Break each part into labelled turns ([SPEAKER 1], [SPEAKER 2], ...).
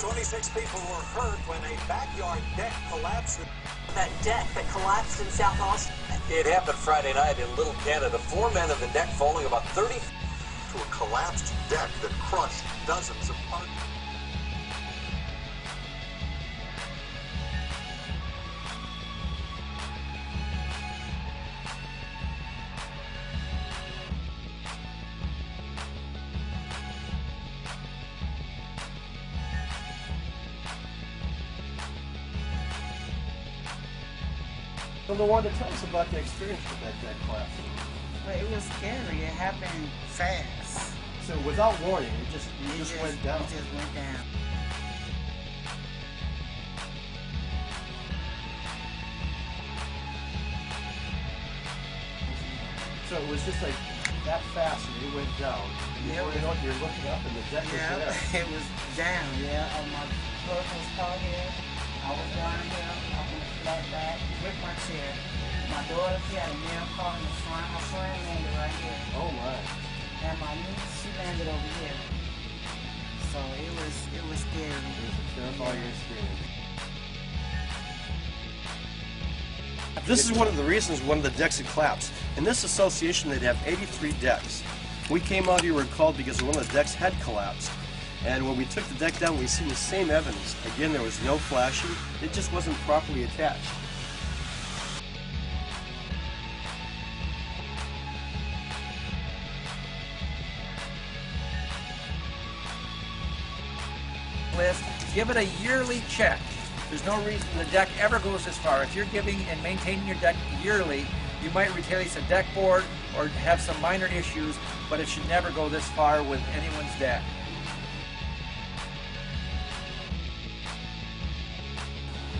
[SPEAKER 1] 26 people were hurt when a backyard deck collapsed.
[SPEAKER 2] That deck that collapsed in South Austin.
[SPEAKER 3] It happened Friday night in Little Canada. Four men in the deck falling about 30
[SPEAKER 4] to a collapsed deck that crushed dozens of
[SPEAKER 5] So Lawanda, tell us about the experience with that deck collapse.
[SPEAKER 6] But it was scary. It happened fast.
[SPEAKER 5] So without warning, it just it
[SPEAKER 6] It
[SPEAKER 5] just, went down.
[SPEAKER 6] It just went down.
[SPEAKER 5] So it was just like that fast, and it went down. And
[SPEAKER 6] Yeah.
[SPEAKER 5] you know, you're looking up, and the deck was
[SPEAKER 6] Yeah,
[SPEAKER 5] there.
[SPEAKER 6] it was down. Yeah, on my foot was here. I was down here. I went flat back with my chair. My daughter, she had a nail car in the front. Her friend landed right here.
[SPEAKER 5] Oh my!
[SPEAKER 6] And my niece, she landed over here. So it was, it was scary.
[SPEAKER 5] It was a terrifying experience. This is one of the reasons one of the decks had collapsed. In this association, they'd have 83 decks. We came out here, we were called because one of the decks had collapsed. And when we took the deck down, we seen the same evidence. Again, there was no flashing. It just wasn't properly attached.
[SPEAKER 7] list, give it a yearly check. There's no reason the deck ever goes this far. If you're giving and maintaining your deck yearly, you might replace a deck board or have some minor issues, but it should never go this far with anyone's deck.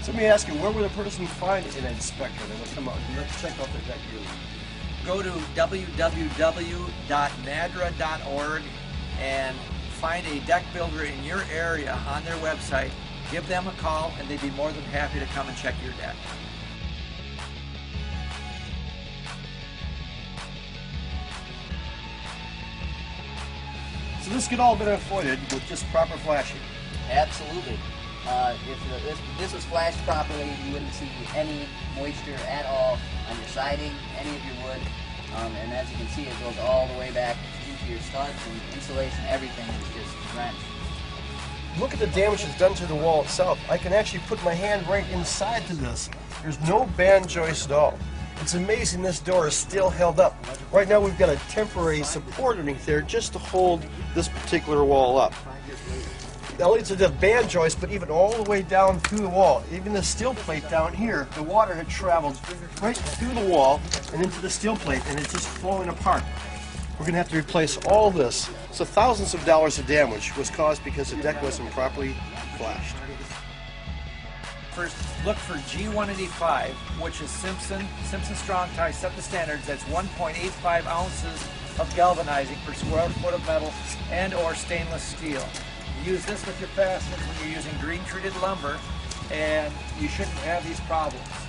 [SPEAKER 5] Let me ask you, where would a person find an inspector that would come out and let's check out their deck?
[SPEAKER 7] Go to www.nadra.org and find a deck builder in your area on their website. Give them a call and they'd be more than happy to come and check your deck.
[SPEAKER 5] So this could all been avoided with just proper flashing.
[SPEAKER 8] Absolutely. Uh, if the, this, this was flashed properly, you wouldn't see any moisture at all on your siding, any of your wood. Um, and as you can see, it goes all the way back into your studs and insulation. Everything is just drenched.
[SPEAKER 5] Look at the damage that's done to the wall itself. I can actually put my hand right inside to this. There's no band joist at all. It's amazing this door is still held up. Right now we've got a temporary support underneath there just to hold this particular wall up. Not only to the band joist, but even all the way down through the wall. Even the steel plate down here, the water had traveled right through the wall and into the steel plate, and it's just falling apart. We're going to have to replace all this. So thousands of dollars of damage was caused because the deck wasn't properly flashed.
[SPEAKER 7] First, look for G185, which is Simpson. Simpson Strong Tie set the standards. That's 1.85 ounces of galvanizing per square foot of metal and or stainless steel. Use this with your fasteners when you're using green treated lumber and you shouldn't have these problems.